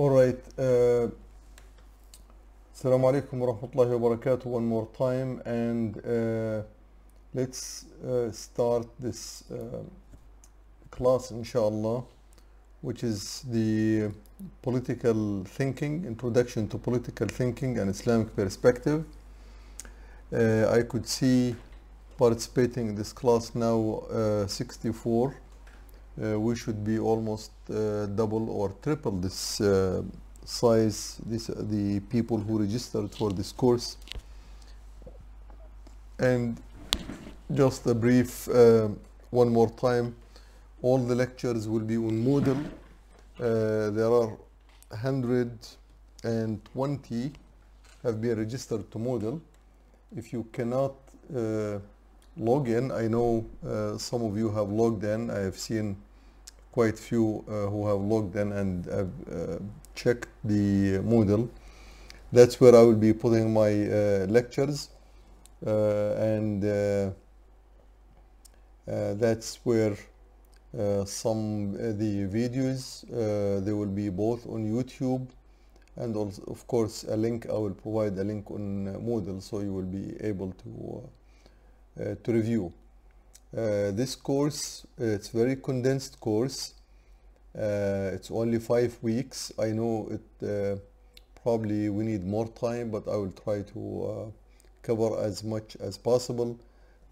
All right. Uh, alaikum wa rahmatullahi wa barakatuh one more time and uh, let's uh, start this uh, class inshallah which is the political thinking, introduction to political thinking and Islamic perspective. Uh, I could see participating in this class now uh, 64 uh, we should be almost uh, double or triple this uh, size this the people who registered for this course. And just a brief uh, one more time. All the lectures will be on Moodle. Uh, there are 120 have been registered to Moodle. If you cannot uh, log in I know uh, some of you have logged in. I have seen quite few uh, who have logged in and have uh, checked the Moodle. That's where I will be putting my uh, lectures. Uh, and uh, that's where some the videos they will be both on YouTube and also of course a link. I will provide a link on Moodle so you will be able to to review. Uh, this course, uh, it's very condensed course. Uh, it's only five weeks. I know it uh, probably we need more time, but I will try to uh, cover as much as possible.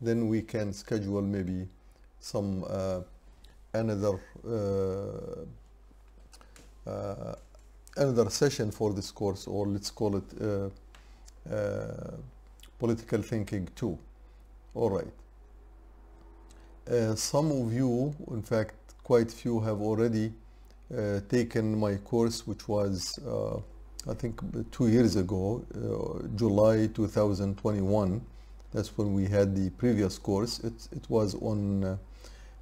Then we can schedule maybe some uh, another uh, uh, another session for this course, or let's call it uh, uh, political thinking too. All right. Uh, some of you, in fact, quite few have already uh, taken my course, which was, uh, I think, two years ago, uh, July 2021. That's when we had the previous course. It, it was on uh,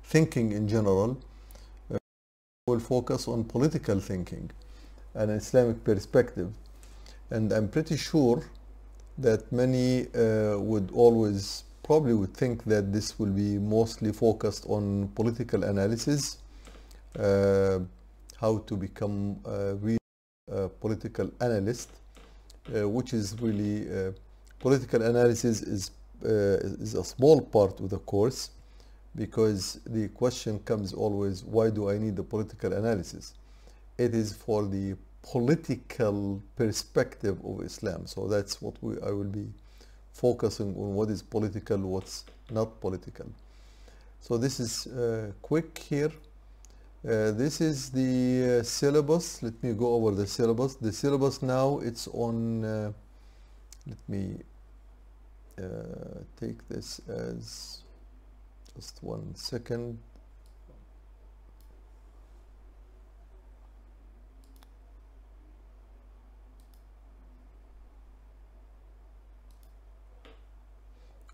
thinking in general. Uh, we'll focus on political thinking and Islamic perspective. And I'm pretty sure that many would always probably would think that this will be mostly focused on political analysis, uh, how to become a real uh, political analyst, uh, which is really uh, political analysis is uh, is a small part of the course because the question comes always why do I need the political analysis? It is for the political perspective of Islam. So that's what we, I will be focusing on what is political, what's not political. So this is uh, quick here. Uh, this is the uh, syllabus. Let me go over the syllabus. The syllabus now it's on. Uh, let me uh, take this as just one second.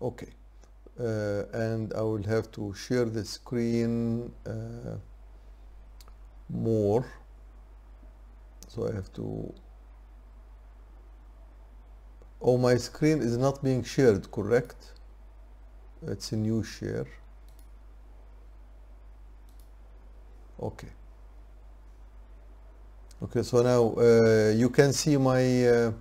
Okay, uh, and I will have to share the screen uh, more. So I have to. Oh, my screen is not being shared, correct? It's a new share. Okay. Okay, so now uh, you can see my uh,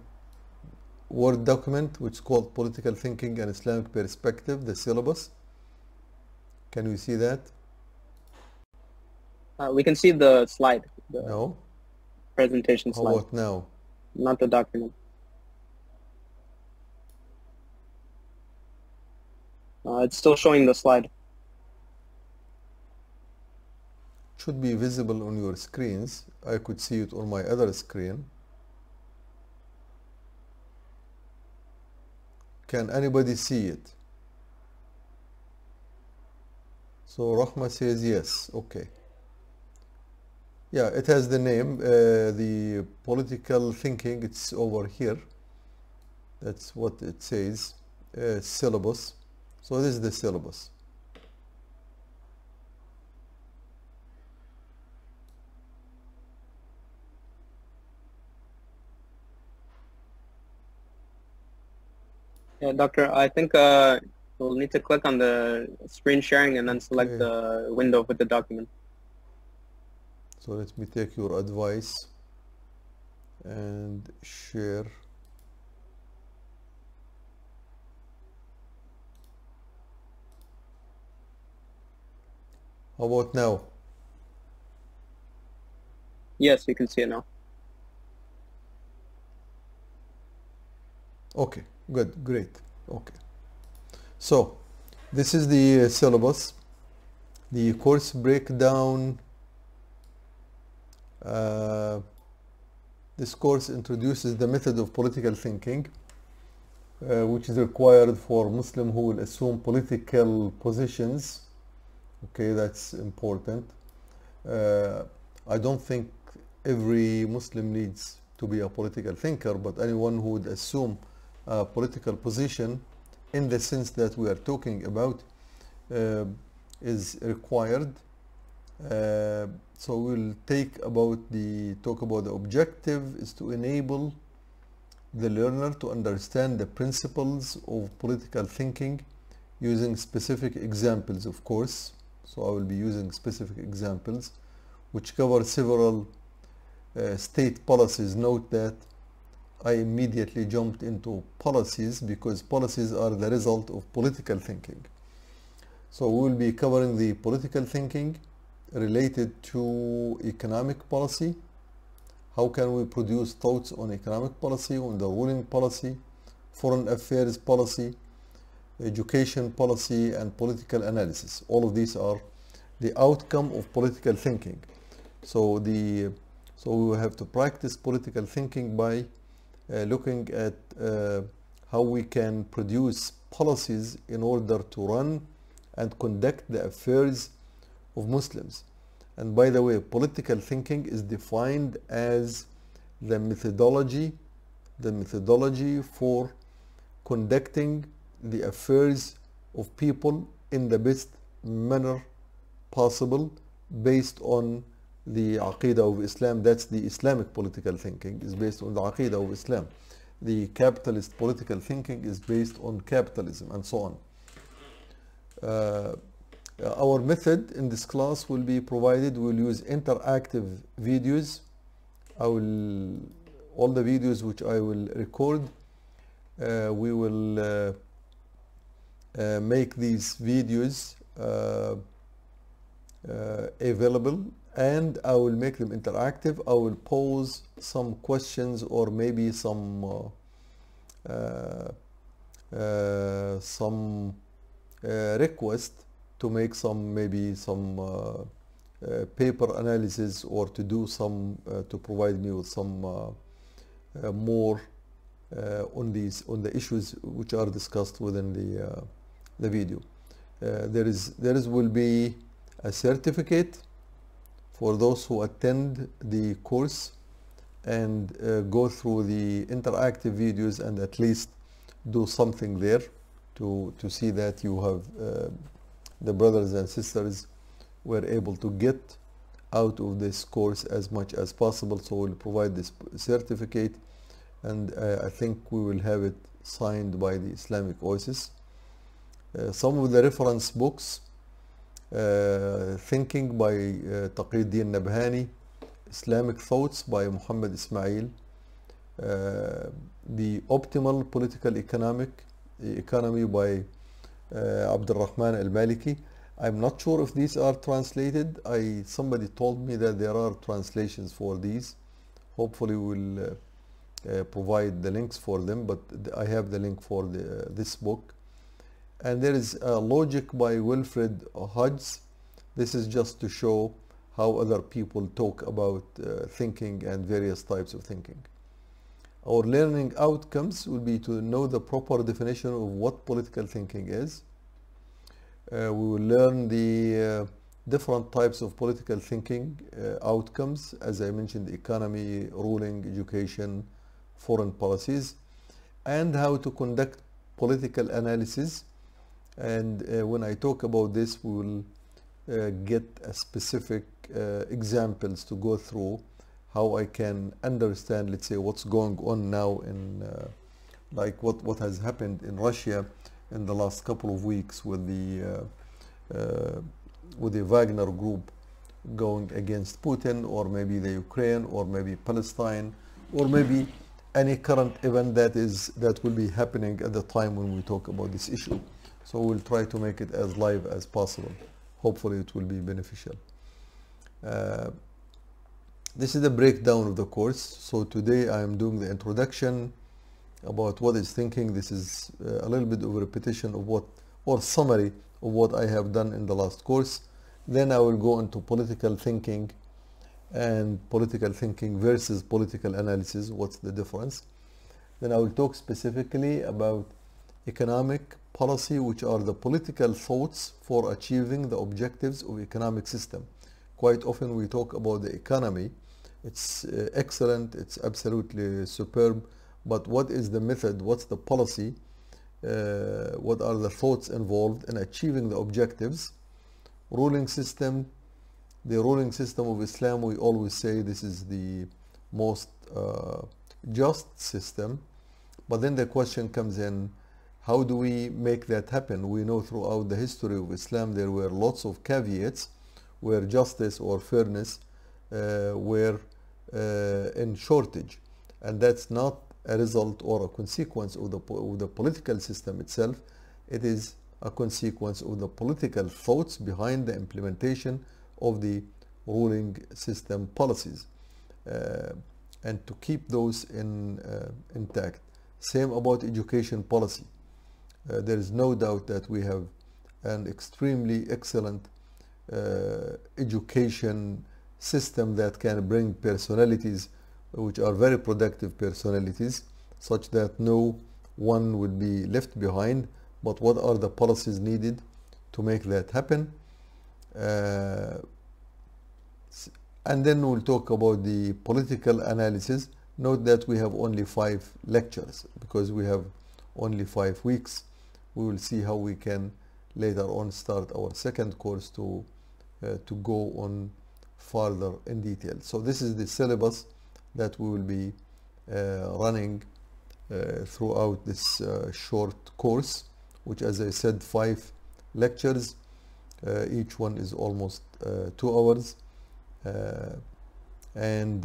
Word document which is called Political Thinking and Islamic Perspective, the syllabus. Can we see that? Uh, we can see the slide, the No? presentation How slide, what now? not the document. Uh, it's still showing the slide. Should be visible on your screens. I could see it on my other screen. Can anybody see it? So Rahma says yes. Okay. Yeah, it has the name, uh, the political thinking. It's over here. That's what it says. Uh, syllabus. So this is the syllabus. Yeah, Doctor, I think uh, we'll need to click on the screen sharing and then select Okay. the window with the document. So let me take your advice. and share how about now Yes, you can see it now. Okay, good, great. Okay. So, this is the uh, syllabus. The course breakdown. Uh, this course introduces the method of political thinking, uh, which is required for Muslim who will assume political positions. Okay, that's important. Uh, I don't think every Muslim needs to be a political thinker, but anyone who would assume a political position in the sense that we are talking about uh, is required. Uh, so we'll take about the talk about the objective is to enable the learner to understand the principles of political thinking using specific examples of course so I will be using specific examples which cover several uh, state policies, note that I immediately jumped into policies because policies are the result of political thinking. So we will be covering the political thinking related to economic policy. How can we produce thoughts on economic policy, on the ruling policy, foreign affairs policy, education policy, and political analysis. All of these are the outcome of political thinking. So the so we have to practice political thinking by looking at uh, how we can produce policies in order to run and conduct the affairs of Muslims. And by the way, political thinking is defined as the methodology, the methodology for conducting the affairs of people in the best manner possible based on the Aqidah of Islam, that's the Islamic political thinking, is based on the Aqidah of Islam. The capitalist political thinking is based on capitalism and so on. Uh, our method in this class will be provided, we'll use interactive videos. I will, all the videos which I will record, uh, we will uh, uh make these videos uh, uh, available and I will make them interactive. I will pose some questions or maybe some uh, uh, uh, some uh, request to make some maybe some uh, uh, paper analysis or to do some to provide me with some more on these on the issues which are discussed within the the video. there is there is will be a certificate for those who attend the course and uh, go through the interactive videos and at least do something there to, to see that you have uh, the brothers and sisters were able to get out of this course as much as possible so we'll provide this certificate and uh, I think we will have it signed by the Islamic Oasis. Uh, some of the reference books thinking by uh, Taqiyuddin Nabhani, Islamic Thoughts by Muhammad Ismail, uh, The Optimal Political Economic Economy by uh, Abdul Rahman Al-Maliki. I'm not sure if these are translated. I Somebody told me that there are translations for these. Hopefully we'll uh, uh, provide the links for them, but I have the link for the, this book and there is a logic by Wilfred Hodges. This is just to show how other people talk about uh, thinking and various types of thinking. Our learning outcomes will be to know the proper definition of what political thinking is. Uh, we will learn the uh, different types of political thinking uh, outcomes, as I mentioned, economy, ruling, education, foreign policies, and how to conduct political analysis and uh, when I talk about this we will uh, get specific uh, examples to go through how I can understand let's say what's going on now in uh, like what what has happened in Russia in the last couple of weeks with the uh, uh, with the Wagner group going against Putin or maybe the Ukraine or maybe Palestine or maybe any current event that is that will be happening at the time when we talk about this issue. So we'll try to make it as live as possible. Hopefully it will be beneficial. Uh, this is the breakdown of the course. So today I am doing the introduction about what is thinking. This is uh, a little bit of a repetition of what or summary of what I have done in the last course. Then I will go into political thinking and political thinking versus political analysis. What's the difference? Then I will talk specifically about economic policy, which are the political thoughts for achieving the objectives of economic system. Quite often we talk about the economy. It's uh, excellent, it's absolutely superb, but what is the method, what's the policy, uh, what are the thoughts involved in achieving the objectives? Ruling system, the ruling system of Islam, we always say this is the most uh, just system. But then the question comes in, how do we make that happen? We know throughout the history of Islam there were lots of caveats where justice or fairness uh, were uh, in shortage. And that's not a result or a consequence of the, of the political system itself. It is a consequence of the political thoughts behind the implementation of the ruling system policies uh, and to keep those in, uh, intact. Same about education policy. Uh, there is no doubt that we have an extremely excellent uh, education system that can bring personalities which are very productive personalities such that no one would be left behind. But what are the policies needed to make that happen? Uh, and then we'll talk about the political analysis. Note that we have only five lectures because we have only five weeks we will see how we can later on start our second course to uh, to go on further in detail. So this is the syllabus that we will be uh, running uh, throughout this uh, short course which as I said five lectures. Uh, each one is almost uh, two hours. And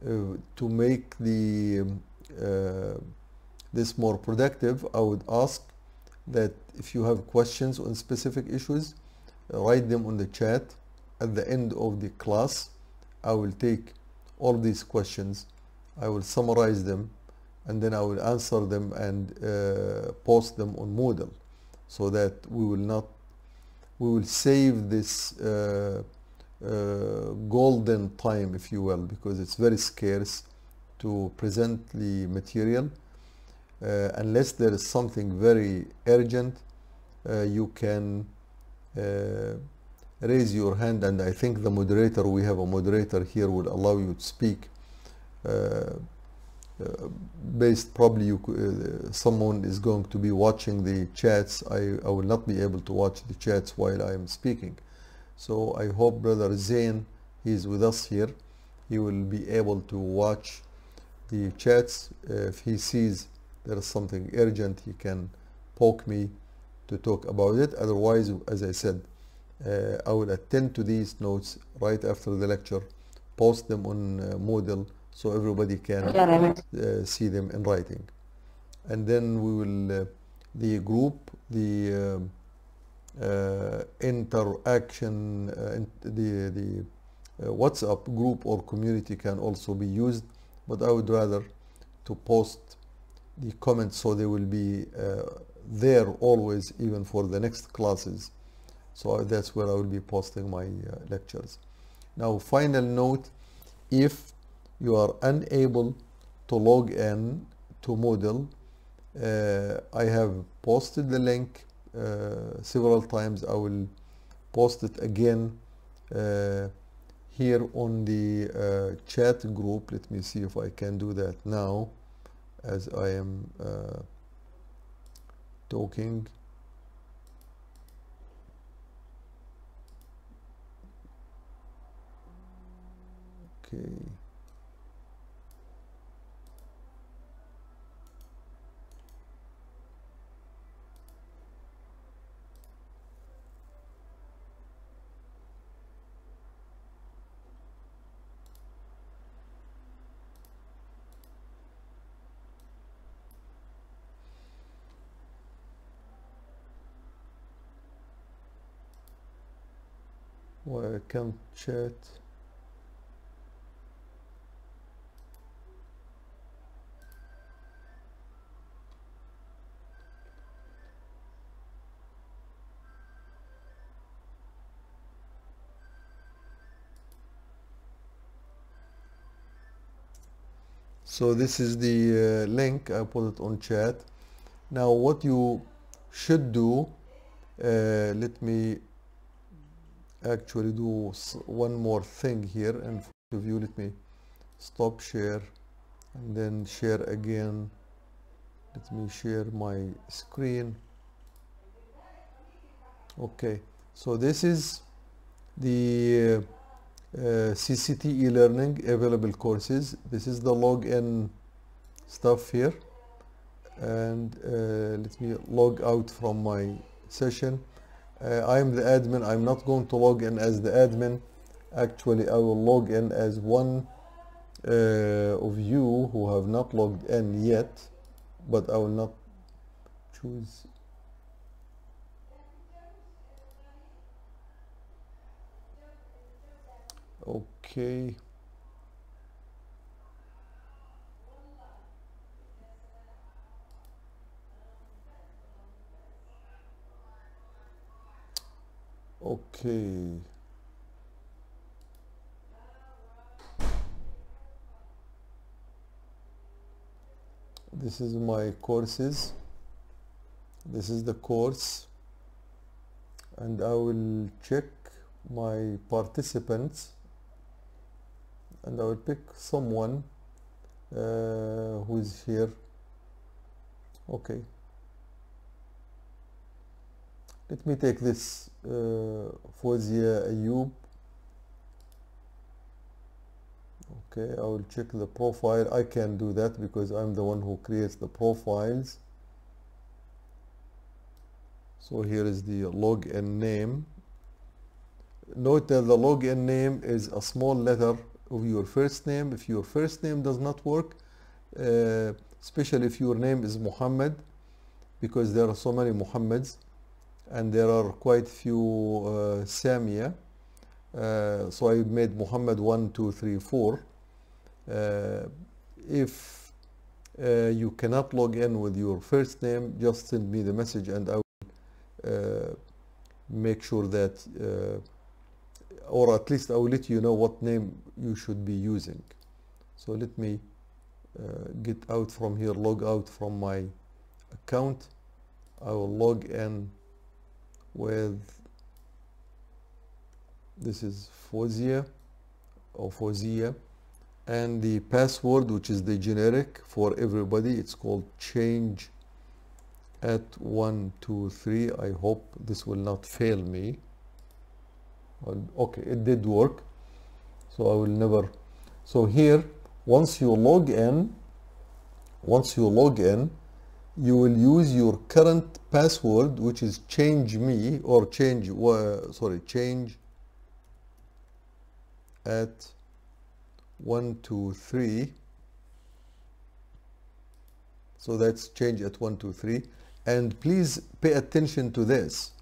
to make the um, this more productive I would ask that if you have questions on specific issues write them on the chat. At the end of the class I will take all these questions I will summarize them and then I will answer them and uh, post them on Moodle so that we will not we will save this uh, uh, golden time if you will because it's very scarce to present the material uh, unless there is something very urgent uh, you can uh, raise your hand and I think the moderator we have a moderator here will allow you to speak. Uh, uh, based probably you, uh, someone is going to be watching the chats. I, I will not be able to watch the chats while I am speaking. So I hope brother Zain he is with us here. He will be able to watch the chats. If he sees there is something urgent you can poke me to talk about it. Otherwise as I said uh, I will attend to these notes right after the lecture post them on uh, Moodle so everybody can uh, see them in writing. And then we will uh, the group the um, uh, interaction uh, the the WhatsApp group or community can also be used but I would rather to post the comments so they will be there always even for the next classes. So that's where I will be posting my uh, lectures. Now final note if you are unable to log in to Moodle uh, I have posted the link uh, several times. I will post it again uh, here on the uh, chat group. Let me see if I can do that now as I am uh, talking. Okay welcome chat so this is the uh, link I put it on chat. Now what you should do uh, let me actually do one more thing here and for view let me stop share and then share again. Let me share my screen. Okay so this is the uh, CCT e-learning available courses. This is the login stuff here. And uh, let me log out from my session uh, I'm the admin. I'm not going to log in as the admin. Actually I will log in as one uh, of you who have not logged in yet but I will not choose. Okay okay. This is my courses. This is the course. And I will check my participants. And I will pick someone uh, who is here. Okay let me take this uh, Fozia Ayub okay I will check the profile. I can do that because I'm the one who creates the profiles. So here is the login name. Note that the login name is a small letter of your first name. If your first name does not work uh, especially if your name is Muhammad because there are so many Muhammads and there are quite few uh, Samia. Uh, so I made Muhammad 1 2 3 4 uh, if uh, you cannot log in with your first name just send me the message and I will uh, make sure that uh, or at least I will let you know what name you should be using. So let me get out from here log out from my account. I will log in with this is Fozia or Fozia and the password which is the generic for everybody it's called change at 123 I hope this will not fail me. Okay it did work so I will never so here once you log in once you log in you will use your current password which is change me or change uh, sorry change at 123 so that's change at 123 and please pay attention to this.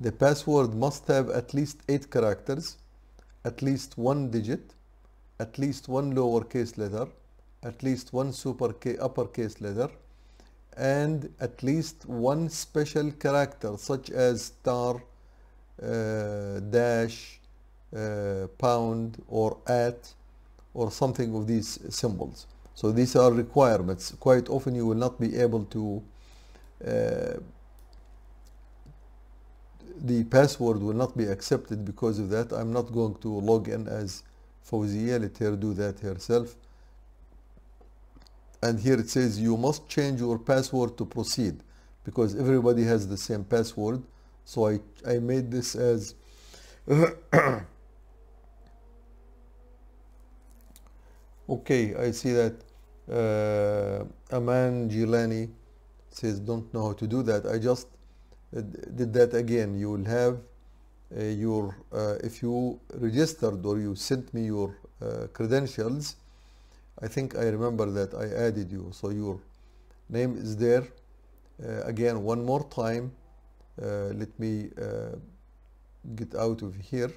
The password must have at least 8 characters at least one digit at least one lowercase letter at least one super K uppercase letter and at least one special character such as star uh, dash uh, pound or at or something of these symbols. So these are requirements. Quite often you will not be able to uh, the password will not be accepted because of that. I'm not going to log in as Fawzia let her do that herself and here it says you must change your password to proceed because everybody has the same password. So I, I made this as okay I see that uh, Aman Gilani says don't know how to do that. I just uh, did that again. You will have uh, your uh, if you registered or you sent me your uh, credentials I think I remember that I added you so your name is there. Uh, again one more time uh, let me uh, get out of here.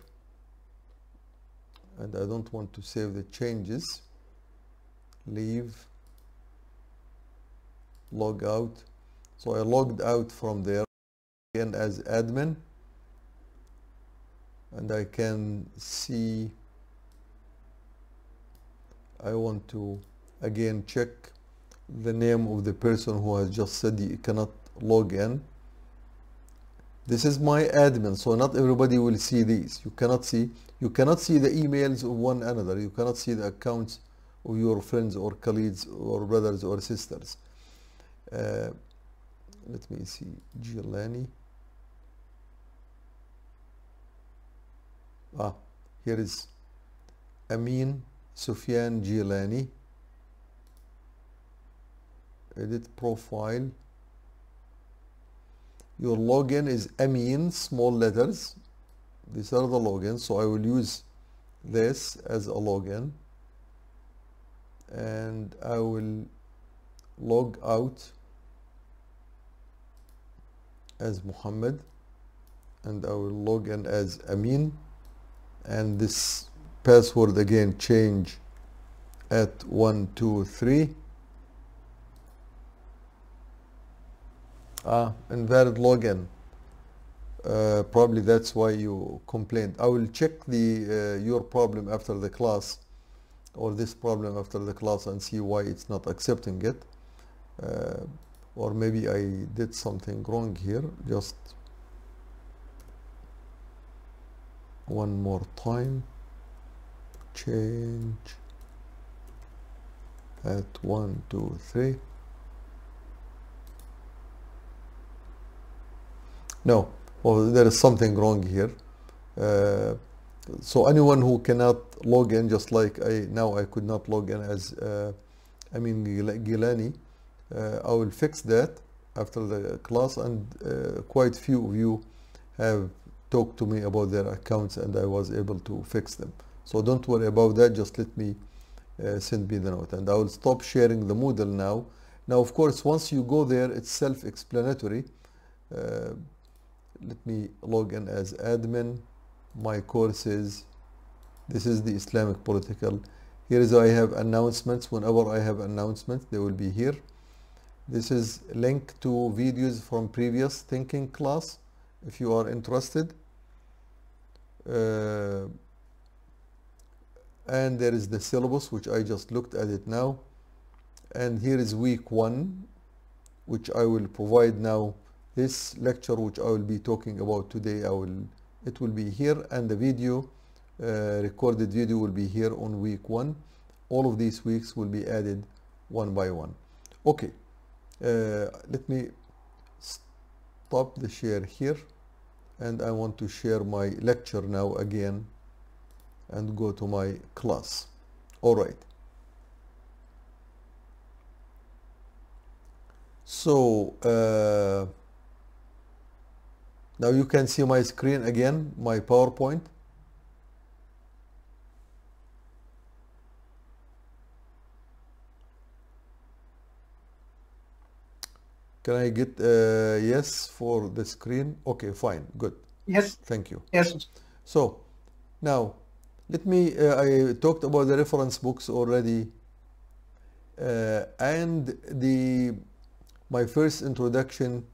And I don't want to save the changes. Leave log out. So I logged out from there again as admin. And I can see I want to again check the name of the person who has just said you cannot log in. This is my admin so not everybody will see these. You cannot see you cannot see the emails of one another. You cannot see the accounts of your friends or colleagues or brothers or sisters. Uh, let me see Gilani ah here is Amin Sufyan Gilani edit profile. Your login is Amin small letters. These are the logins so I will use this as a login. And I will log out as Muhammad and I will log in as Amin. And this password again change at 123 ah invalid login. Uh, probably that's why you complained. I will check the uh, your problem after the class or this problem after the class and see why it's not accepting it. Uh, or maybe I did something wrong here. Just one more time change. At one two three. No well there is something wrong here. Uh, so anyone who cannot log in just like I now I could not log in as uh, Amin Gilani uh, I will fix that after the class and uh, quite few of you have talked to me about their accounts and I was able to fix them so don't worry about that. Just let me uh, send me the note. And I will stop sharing the Moodle now. Now of course once you go there it's self-explanatory. Uh, let me log in as admin. My courses this is the Islamic political. Here is I have announcements. Whenever I have announcements they will be here. This is link to videos from previous thinking class if you are interested. Uh, and there is the syllabus which I just looked at it now. And here is week one which I will provide now. This lecture which I will be talking about today I will it will be here. And the video uh, recorded video will be here on week one. All of these weeks will be added one by one. Okay. Uh, let me stop the share here. And I want to share my lecture now again and go to my class. All right. So uh, now you can see my screen again my PowerPoint. Can I get uh, yes for the screen? Okay fine good. Yes, thank you. Yes. so now let me uh, I talked about the reference books already. Uh, and the my first introduction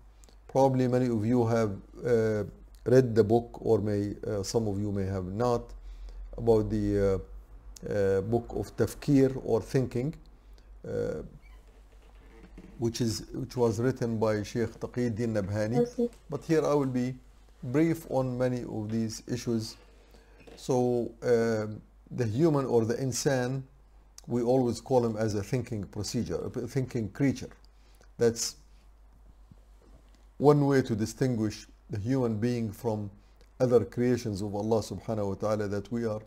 probably many of you have uh, read the book or may uh, some of you may have not about the uh, uh, book of tafkir or thinking which is which was written by Sheikh Taqiyuddin Nabhani. But here I will be brief on many of these issues so uh, the human or the insan we always call him as a thinking procedure a thinking creature. That's one way to distinguish the human being from other creations of Allah subhanahu wa ta'ala that we are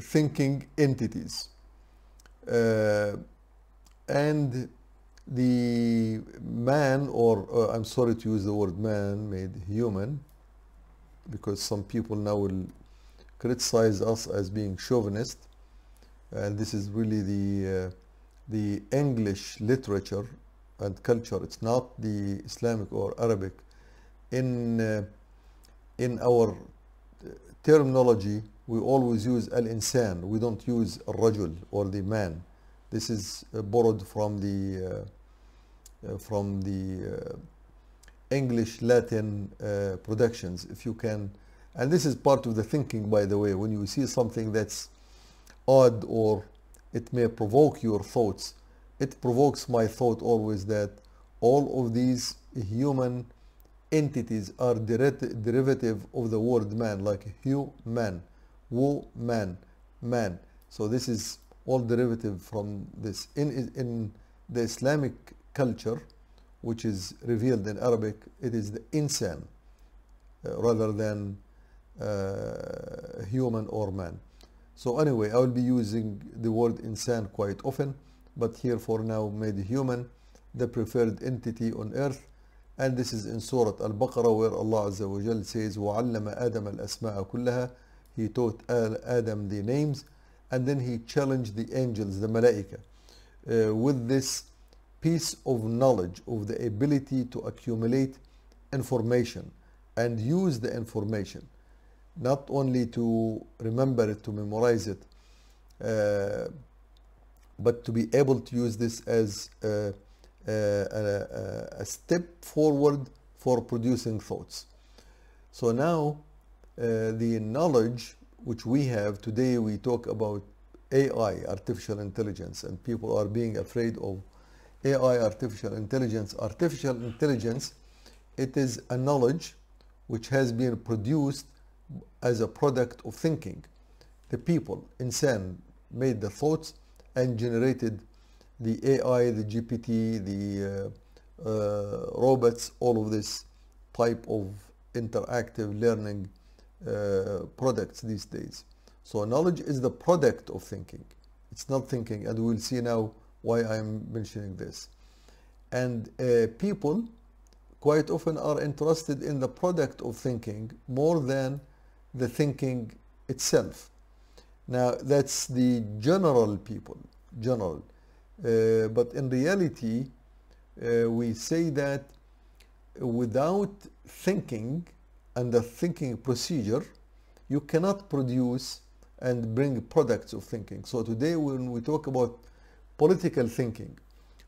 thinking entities. Uh, and the man or uh, I'm sorry to use the word man made human because some people now will criticize us as being chauvinist and this is really the uh, the English literature and culture. It's not the Islamic or Arabic. In uh, in our terminology we always use al-insan. We don't use al-rajul or the man. This is uh, borrowed from the uh, uh, from the uh, English Latin uh, productions. If you can and this is part of the thinking by the way when you see something that's odd or it may provoke your thoughts it provokes my thought always that all of these human entities are deri- derivative of the word man like human woman man. So this is all derivative from this. In in the islamic culture which is revealed in arabic it is the insan uh, rather than uh, human or man so anyway i will be using the word insan quite often but here for now made human the preferred entity on earth and this is in Surah Al-Baqarah where Allah Azza wa Jal says وَعَلَّمَ آدَمَ الْأَسْمَاءَ كُلَّهَا He taught Adam the names and then he challenged the angels, the malaika, uh, with this piece of knowledge of the ability to accumulate information and use the information not only to remember it, to memorize it, uh, but to be able to use this as uh, a, a, step forward for producing thoughts. So now uh, the knowledge which we have today, we talk about AI, artificial intelligence, and people are being afraid of AI, artificial intelligence. Artificial intelligence, it is a knowledge which has been produced as a product of thinking. The people, insan, made the thoughts and generated the AI, the GPT, the uh, uh, robots, all of this type of interactive learning uh, products these days. So knowledge is the product of thinking. It's not thinking, and we'll see now why I'm mentioning this. And uh, people quite often are interested in the product of thinking more than the thinking itself. Now that's the general people, general. Uh, but in reality, uh, we say that without thinking and the thinking procedure, you cannot produce and bring products of thinking. So today when we talk about political thinking,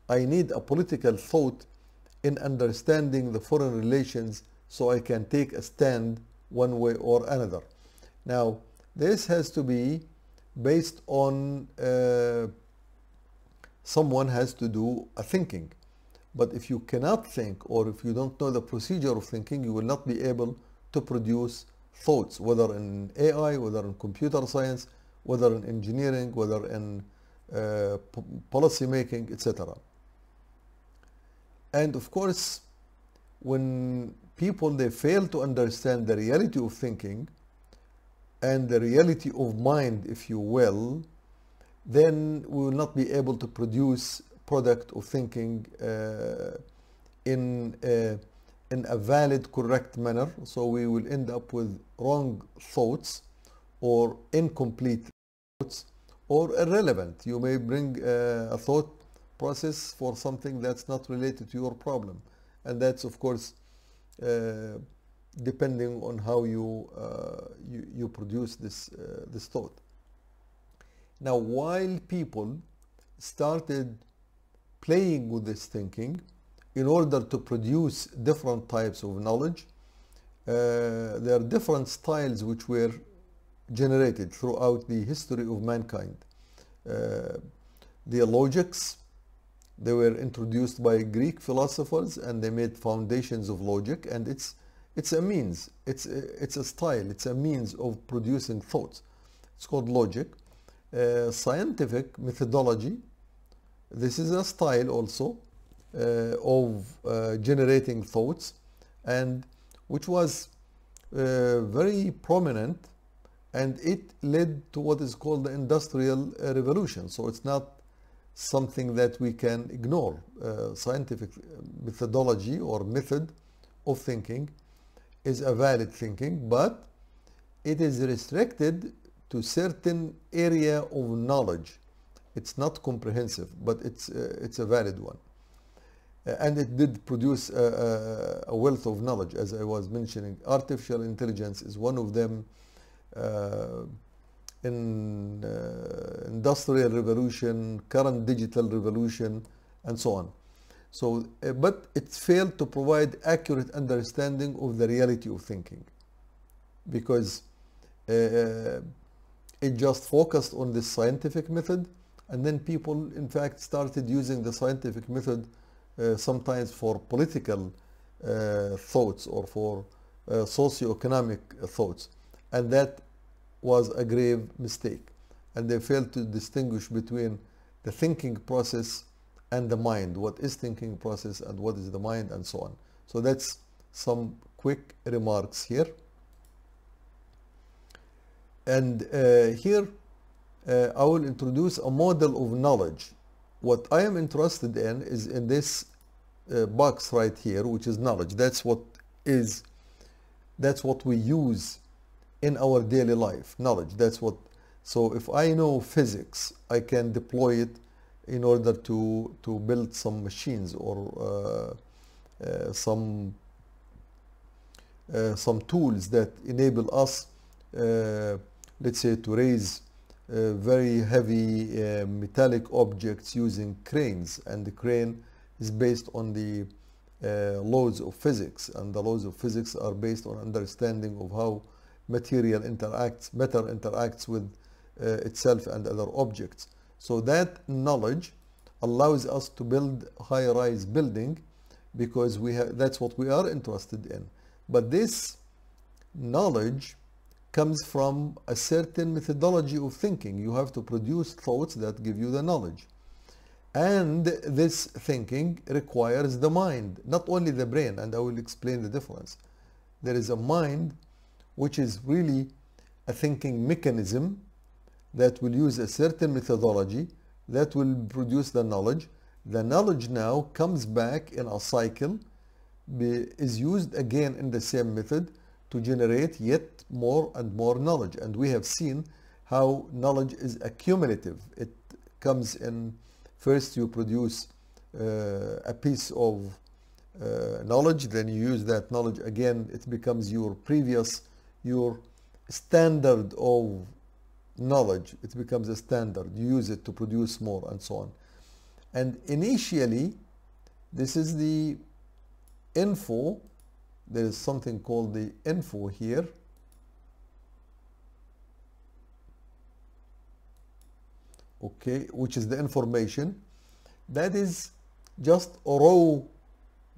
I need a political thought in understanding the foreign relations so I can take a stand one way or another. Now, this has to be based on uh, someone has to do a thinking. But if you cannot think or if you don't know the procedure of thinking, you will not be able to produce thoughts, whether in AI, whether in computer science, whether in engineering, whether in uh, policy making, etc. And of course, when people they fail to understand the reality of thinking and the reality of mind, if you will, then we will not be able to produce product of thinking uh, in a, in a valid, correct manner. So we will end up with wrong thoughts or incomplete thoughts or irrelevant. You may bring uh, a thought process for something that's not related to your problem. And that's, of course, uh, depending on how you, uh, you, you, produce this, uh, this thought. Now, while people started playing with this thinking in order to produce different types of knowledge, uh, there are different styles which were generated throughout the history of mankind. Uh, the logics, they were introduced by Greek philosophers and they made foundations of logic and it's it's a means, it's a, it's a style, it's a means of producing thoughts. It's called logic. Uh, scientific methodology. This is a style also uh, of uh, generating thoughts and which was uh, very prominent and it led to what is called the industrial revolution. So it's not something that we can ignore. Uh, scientific methodology or method of thinking is a valid thinking, but it is restricted to certain area of knowledge. It's not comprehensive, but it's, uh, it's a valid one. Uh, and it did produce a, a, a wealth of knowledge, as I was mentioning. Artificial intelligence is one of them. Uh, in uh, industrial revolution, current digital revolution, and so on. So, uh, but it failed to provide accurate understanding of the reality of thinking because uh, it just focused on this scientific method and then people in fact started using the scientific method uh, sometimes for political uh, thoughts or for uh, socio-economic thoughts and that was a grave mistake. And they failed to distinguish between the thinking process and the mind. What is thinking process and what is the mind and so on. So that's some quick remarks here. And uh, here uh, I will introduce a model of knowledge. What I am interested in is in this uh, box right here which is knowledge. That's what is that's what we use in our daily life knowledge. That's what so if i know physics i can deploy it in order to to build some machines or uh, uh, some uh, some tools that enable us uh, let's say to raise uh, very heavy uh, metallic objects using cranes. And the crane is based on the laws of physics. And the laws of physics are based on understanding of how material interacts matter interacts with uh, itself and other objects. So that knowledge allows us to build high-rise building because we have that's what we are interested in. But this knowledge comes from a certain methodology of thinking. You have to produce thoughts that give you the knowledge. And this thinking requires the mind not only the brain and i will explain the difference. There is a mind which is really a thinking mechanism that will use a certain methodology that will produce the knowledge. The knowledge now comes back in a cycle, is used again in the same method to generate yet more and more knowledge. And we have seen how knowledge is accumulative. It comes in first you produce uh, a piece of uh, knowledge, then you use that knowledge again, it becomes your previous your standard of knowledge it becomes a standard. You use it to produce more and so on. And initially this is the info. There is something called the info here. Okay which is the information. That is just raw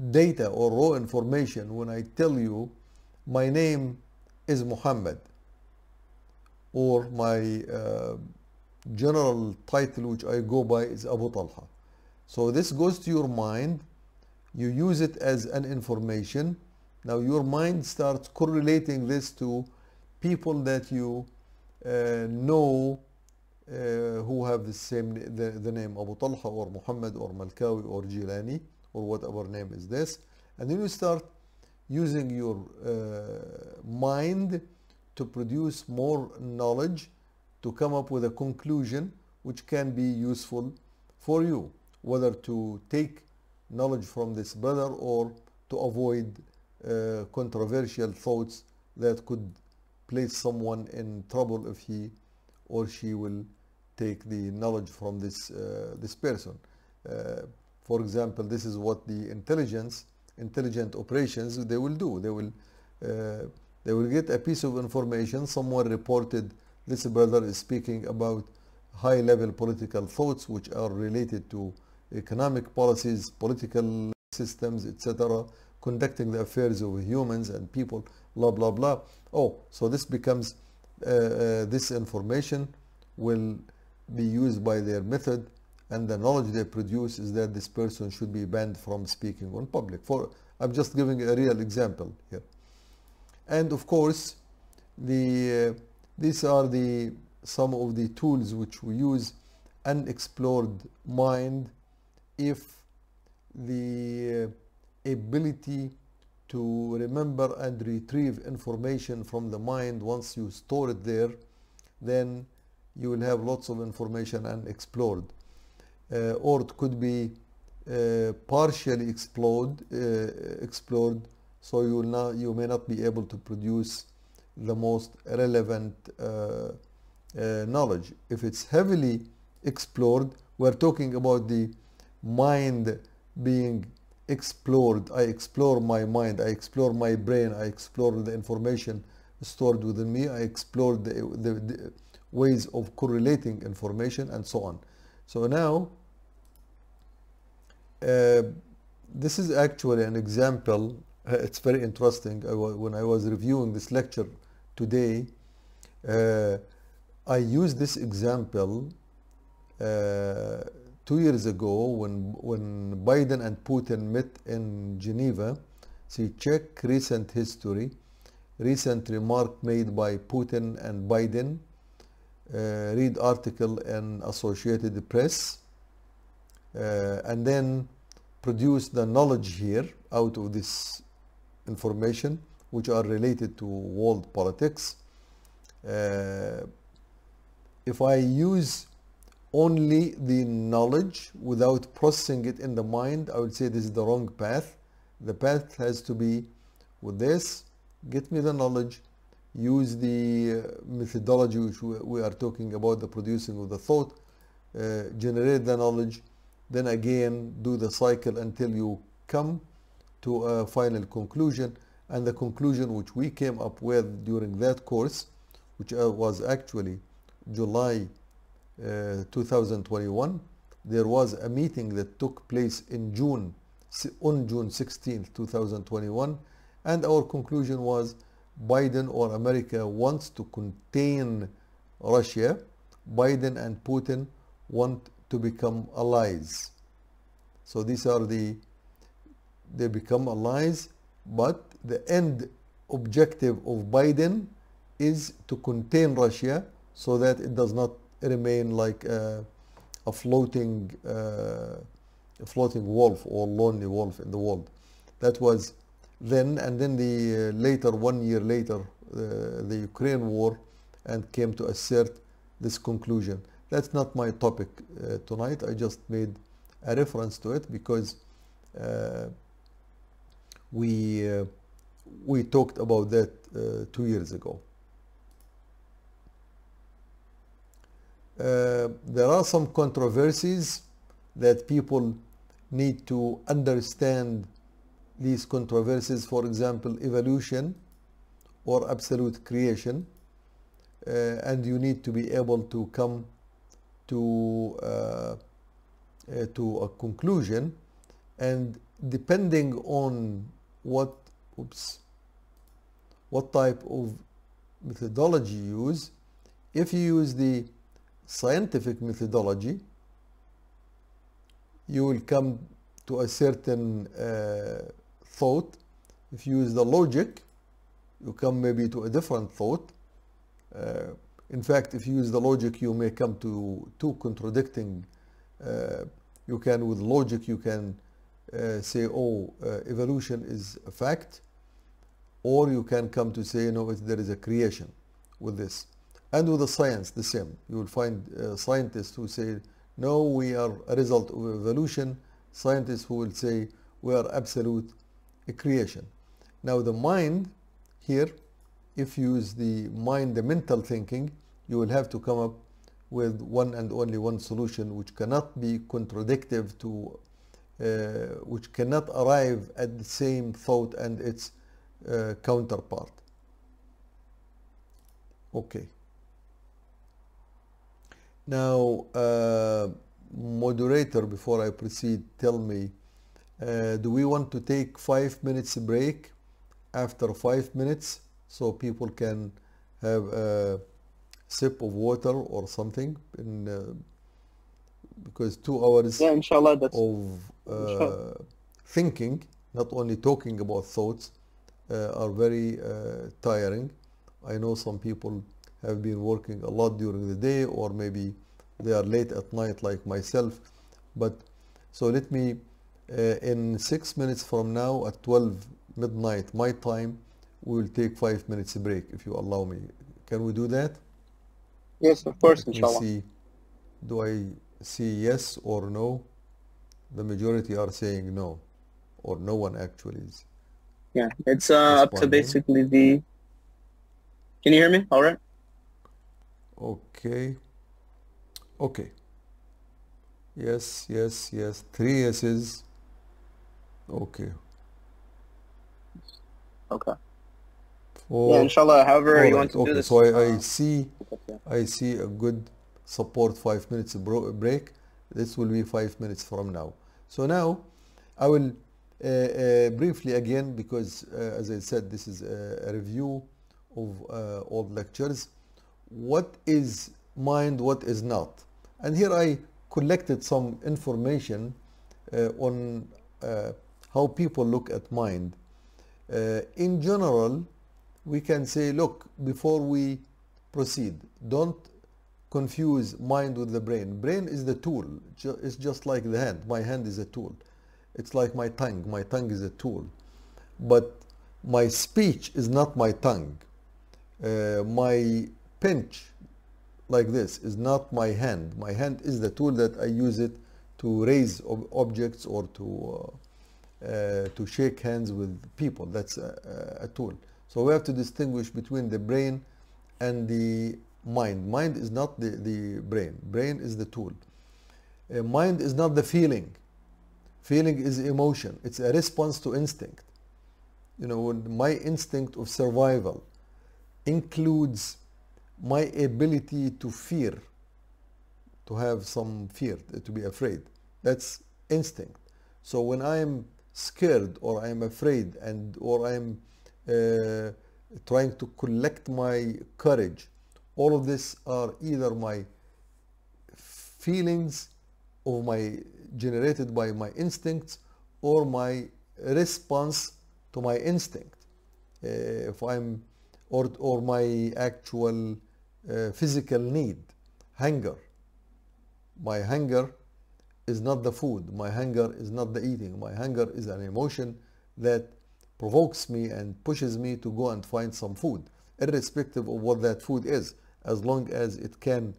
data or raw information. When I tell you my name is Muhammad or my uh, general title which I go by is Abu Talha. So this goes to your mind, you use it as an information. Now your mind starts correlating this to people that you uh, know uh, who have the same the, the name Abu Talha or Muhammad or Malkawi or Jilani or whatever name is this and then you start using your uh, mind to produce more knowledge to come up with a conclusion which can be useful for you whether to take knowledge from this brother or to avoid uh, controversial thoughts that could place someone in trouble if he or she will take the knowledge from this uh, this person. Uh, for example this is what the intelligence intelligent operations they will do. They will uh, they will get a piece of information. Someone reported this brother is speaking about high level political thoughts which are related to economic policies political systems etc conducting the affairs of humans and people blah blah blah. Oh so this becomes uh, uh, this information will be used by their method and the knowledge they produce is that this person should be banned from speaking on public. For I'm just giving a real example here. And of course, the uh, these are the some of the tools which we use unexplored mind if the uh, ability to remember and retrieve information from the mind once you store it there then you will have lots of information unexplored or it could be uh, partially explode, uh, explored, so you will not, you may not be able to produce the most relevant uh, uh, knowledge. If it's heavily explored, we're talking about the mind being explored. I explore my mind, I explore my brain, I explore the information stored within me, I explore the, the, the ways of correlating information and so on. So now, uh, this is actually an example. Uh, it's very interesting. I when I was reviewing this lecture today, uh, I used this example uh, two years ago when when Biden and Putin met in Geneva. See, check recent history, recent remark made by Putin and Biden. Uh, read article in Associated Press, and then produce the knowledge here out of this information, which are related to world politics. Uh, if I use only the knowledge without processing it in the mind, I would say this is the wrong path. The path has to be with this, get me the knowledge, use the uh, methodology which we, we are talking about, the producing of the thought, uh, generate the knowledge, then again do the cycle until you come to a final conclusion. And the conclusion which we came up with during that course, which uh, was actually July uh, 2021, there was a meeting that took place in June, on June 16th, 2021, and our conclusion was Biden or America wants to contain Russia. Biden and Putin want to become allies. So these are the, they become allies, but the end objective of Biden is to contain Russia so that it does not remain like a, a floating, uh, a floating wolf or lonely wolf in the world. That was then, and then the uh, later, one year later, uh, the Ukraine war, and came to assert this conclusion. That's not my topic uh, tonight. I just made a reference to it because uh, we uh, we talked about that uh, two years ago. there are some controversies that people need to understand these controversies, for example, evolution or absolute creation, uh, and you need to be able to come to uh, uh, to a conclusion, and depending on what oops what type of methodology you use, if you use the scientific methodology, you will come to a certain uh, thought. If you use the logic, you come maybe to a different thought. Uh, in fact, if you use the logic, you may come to two contradicting. Uh, you can, with logic, you can uh, say, oh, uh, evolution is a fact, or you can come to say, no, there is a creation with this. And with the science, the same. You will find uh, scientists who say, no, we are a result of evolution. Scientists who will say, we are absolute a creation. Now the mind here, if you use the mind, the mental thinking, you will have to come up with one and only one solution which cannot be contradictive to, uh, which cannot arrive at the same thought and its uh, counterpart. Okay. Now, uh, moderator, before I proceed, tell me, uh, do we want to take five minutes break after five minutes so people can have a sip of water or something in, uh, because two hours Yeah, inshallah, that's of uh, Inshallah. thinking, not only talking about thoughts, uh, are very uh, tiring. I know some people have been working a lot during the day or maybe they are late at night like myself. But so let me, uh, in six minutes from now at 12 midnight my time, we will take five minutes break if you allow me. Can we do that? Yes, of course, Let inshallah. see. Do I see yes or no? The majority are saying no, or no one actually is. Yeah, it's uh, up to basically the. Can you hear me? All right. Okay. Okay. Yes, yes, yes. Three yeses. Okay. Okay. Yeah, inshallah. However All you want to do Okay. this. So I, I uh, see. I see a good support five minutes break. This will be five minutes from now. So now I will uh, uh, briefly again because uh, as I said this is a, a review of uh, old lectures. What is mind? What is not? And here I collected some information uh, on uh, how people look at mind. Uh, in general, we can say, look, before we proceed, don't confuse mind with the brain. Brain is the tool. It's just like the hand. My hand is a tool. It's like my tongue. My tongue is a tool. But my speech is not my tongue. Uh, my pinch like this is not my hand. My hand is the tool that I use it to raise ob- objects or to uh, uh, to shake hands with people. That's a, a a tool. So we have to distinguish between the brain and the mind. Mind is not the, the brain. Brain is the tool. Uh, mind is not the feeling. Feeling is emotion. It's a response to instinct. You know, my instinct of survival includes my ability to fear, to have some fear, to be afraid. That's instinct. So when I am scared or I am afraid and or I am uh, trying to collect my courage, all of this are either my feelings of my generated by my instincts or my response to my instinct. Uh, if I'm or or my actual uh, physical need, hunger. My hunger is not the food. My hunger is not the eating. My hunger is an emotion that provokes me and pushes me to go and find some food, irrespective of what that food is, as long as it can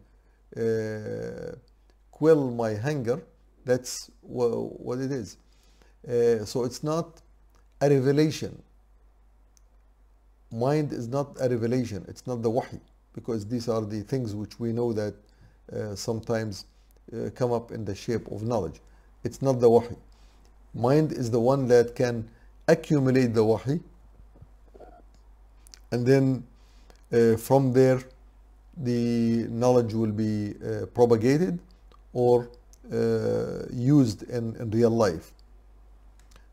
uh, quell my hunger. That's wha- what it is. Uh, so it's not a revelation. Mind is not a revelation. It's not the wahi, because these are the things which we know that uh, sometimes uh, come up in the shape of knowledge. It's not the wahi. Mind is the one that can accumulate the wahi, and then uh, from there the knowledge will be uh, propagated or uh, used in, in real life.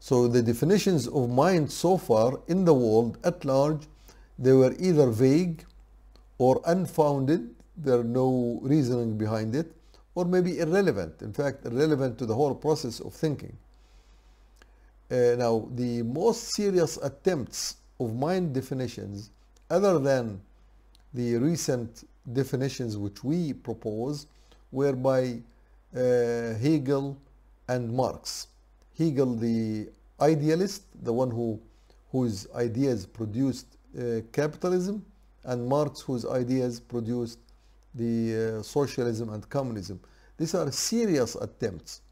So the definitions of mind so far in the world at large, they were either vague or unfounded, there are no reasoning behind it, or maybe irrelevant, in fact irrelevant to the whole process of thinking. Uh, now the most serious attempts of mind definitions, other than the recent definitions which we propose, were by uh, Hegel and Marx. Hegel, the idealist, the one who whose ideas produced uh, capitalism, and Marx, whose ideas produced the uh, socialism and communism. These are serious attempts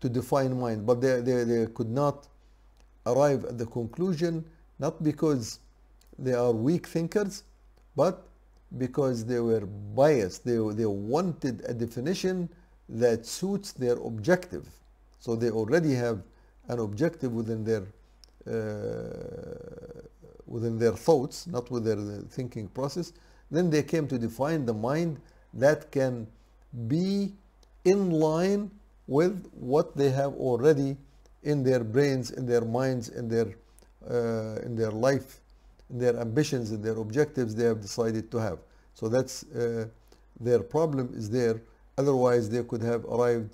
to define mind, but they, they, they could not arrive at the conclusion, not because they are weak thinkers, but because they were biased. They, they wanted a definition that suits their objective. So they already have an objective within their uh, within their thoughts, not with their thinking process. Then they came to define the mind that can be in line with what they have already in their brains, in their minds, in their uh, in their life, in their ambitions, in their objectives they have decided to have. So that's uh, their problem is there. Otherwise, they could have arrived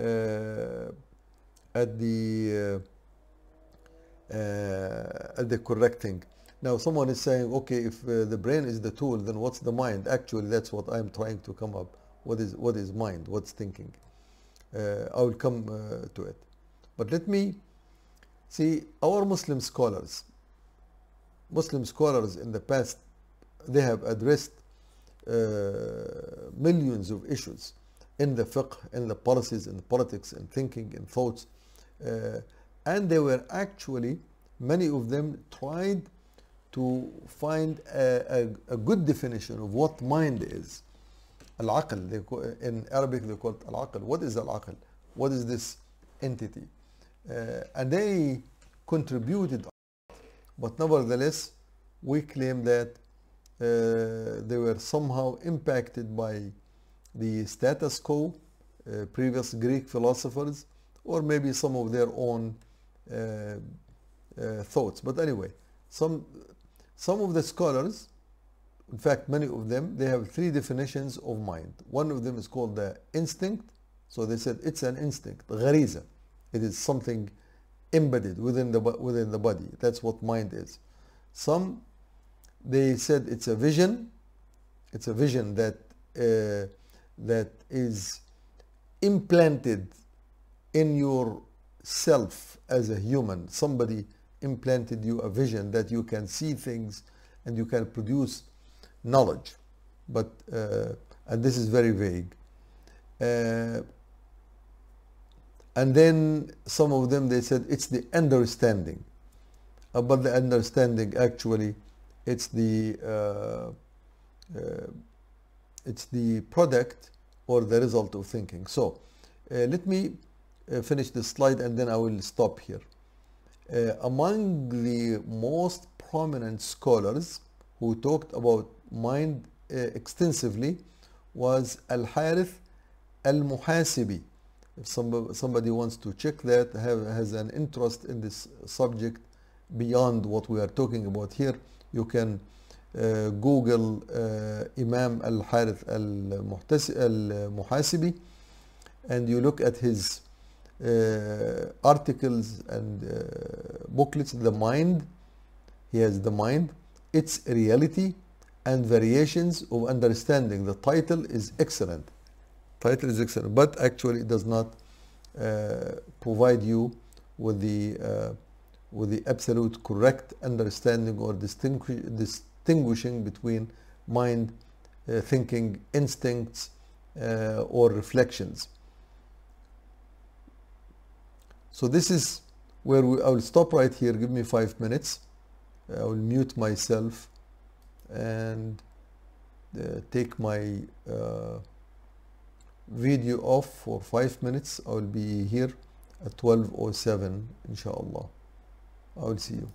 uh, at the uh, uh, at the correct thing. Now, someone is saying, okay, if uh, the brain is the tool, then what's the mind? Actually, that's what I'm trying to come up. What is what is mind? What's thinking? Uh, I will come uh, to it. But let me see our Muslim scholars. Muslim scholars in the past, they have addressed uh, millions of issues. in the fiqh, in the policies, in politics, in thinking, in thoughts. Uh, and they were actually, many of them tried to find a, a, a good definition of what mind is. Al-aql, they call, in Arabic they call it al-aql. What is al-aql? What is this entity? Uh, and they contributed, but nevertheless, we claim that uh, they were somehow impacted by the status quo, uh, previous Greek philosophers, or maybe some of their own uh, uh, thoughts. But anyway, some some of the scholars, in fact, many of them, they have three definitions of mind. One of them is called the instinct. So they said it's an instinct, غريزة. It is something embedded within the bo- within the body. That's what mind is. Some they said it's a vision. It's a vision that uh, that is implanted in your self as a human. Somebody implanted you a vision that you can see things and you can produce knowledge. But uh, and this is very vague. Uh, and then some of them they said it's the understanding. Uh, but the understanding actually it's the it's the product or the result of thinking. So let me finish this slide and then I will stop here. Uh, among the most prominent scholars who talked about mind uh, extensively was Al-Harith Al-Muhasibi. If somebody, somebody wants to check that, have, has an interest in this subject beyond what we are talking about here, you can uh, Google uh, Imam Al-Harith Al-Muhasibi and you look at his uh, articles and uh, booklets, The Mind, he has The Mind, Its Reality and Variations of Understanding. The title is excellent. Title is excellent, but actually it does not uh, provide you with the uh, with the absolute correct understanding or distinguish, distinguishing between mind, uh, thinking, instincts, uh, or reflections. So this is where we, I will stop right here. Give me five minutes. I will mute myself and uh, take my uh, video off for five minutes. I will be here at 12.07 inshallah. I will see you.